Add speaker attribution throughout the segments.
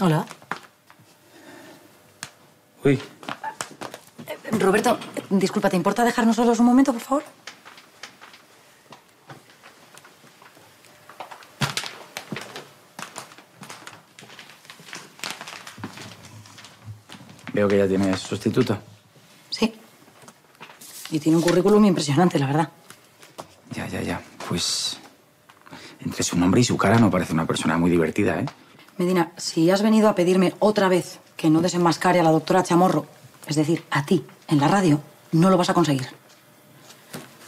Speaker 1: Hola.
Speaker 2: Uy,
Speaker 1: Roberto, disculpa, ¿te importa dejarnos solos un momento, por favor?
Speaker 2: veo que ya tienes sustituto.
Speaker 1: Sí. Y tiene un currículum impresionante, la verdad.
Speaker 2: Ya, ya, ya. Pues entre su nombre y su cara no parece una persona muy divertida, ¿eh?
Speaker 1: Medina, si has venido a pedirme otra vez que no desenmascare a la doctora Chamorro, es decir, a ti, en la radio, no lo vas a conseguir.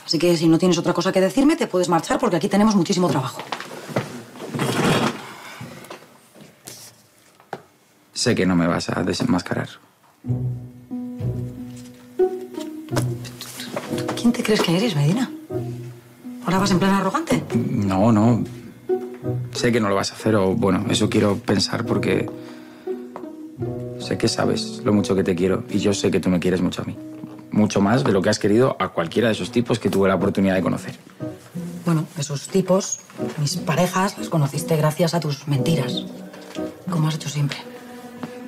Speaker 1: Así que si no tienes otra cosa que decirme, te puedes marchar porque aquí tenemos muchísimo trabajo.
Speaker 2: Sé que no me vas a desenmascarar.
Speaker 1: ¿Quién te crees que eres, Medina? ¿Ahora vas en plan arrogante?
Speaker 2: No, no. Sé que no lo vas a hacer, o bueno, eso quiero pensar porque sé que sabes lo mucho que te quiero y yo sé que tú me quieres mucho a mí. Mucho más de lo que has querido a cualquiera de esos tipos que tuve la oportunidad de conocer.
Speaker 1: Bueno, esos tipos, mis parejas, las conociste gracias a tus mentiras. Como has hecho siempre.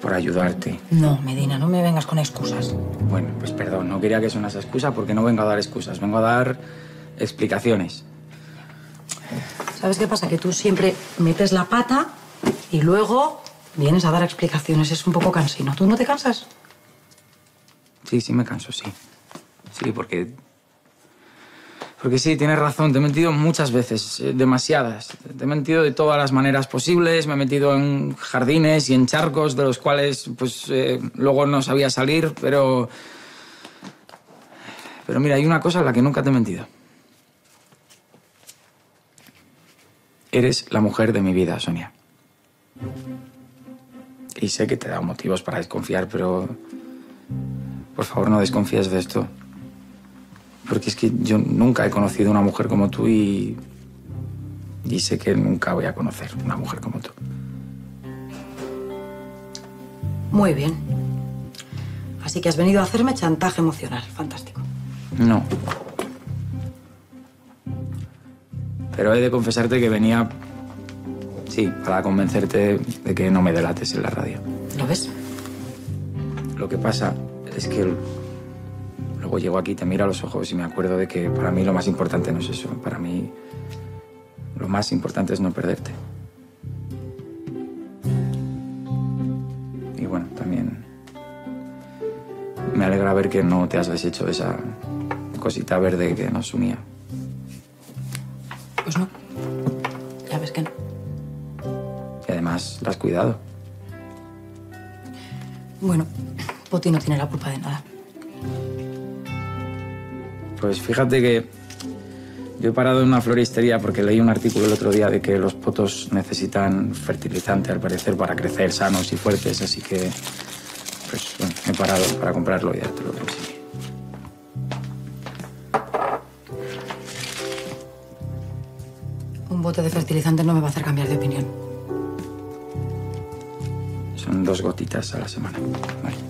Speaker 2: Por ayudarte.
Speaker 1: No, Medina, no me vengas con excusas.
Speaker 2: Bueno, pues perdón, no quería que sonase excusa porque no vengo a dar excusas, vengo a dar explicaciones.
Speaker 1: ¿Sabes qué pasa? Que tú siempre metes la pata y luego vienes a dar explicaciones. Es un poco cansino. ¿Tú no te cansas?
Speaker 2: Sí, sí me canso, sí. Sí, porque... Porque sí, tienes razón, te he mentido muchas veces, eh, demasiadas. Te he mentido de todas las maneras posibles, me he metido en jardines y en charcos de los cuales, pues, eh, luego no sabía salir, pero... Pero mira, hay una cosa en la que nunca te he mentido. Eres la mujer de mi vida, Sonia. Y sé que te he dado motivos para desconfiar, pero... Por favor, no desconfíes de esto. Porque es que yo nunca he conocido una mujer como tú y. Y sé que nunca voy a conocer una mujer como tú.
Speaker 1: Muy bien. Así que has venido a hacerme chantaje emocional. Fantástico.
Speaker 2: No. Pero he de confesarte que venía. Sí, para convencerte de que no me delates en la radio.
Speaker 1: ¿Lo ves?
Speaker 2: Lo que pasa es que luego llego aquí, te miro a los ojos y me acuerdo de que para mí lo más importante no es eso. Para mí lo más importante es no perderte. Y bueno, también me alegra ver que no te has deshecho de esa cosita verde que nos unía.
Speaker 1: Pues no. Ya ves que no.
Speaker 2: Y además la has cuidado.
Speaker 1: Bueno, Poti no tiene la culpa de nada.
Speaker 2: Pues fíjate que yo he parado en una floristería porque leí un artículo el otro día de que los potos necesitan fertilizante, al parecer, para crecer sanos y fuertes. Así que, pues, bueno, he parado para comprarlo y ya te
Speaker 1: bote de fertilizante no me va a hacer cambiar de opinión.
Speaker 2: Son dos gotitas a la semana. Vale.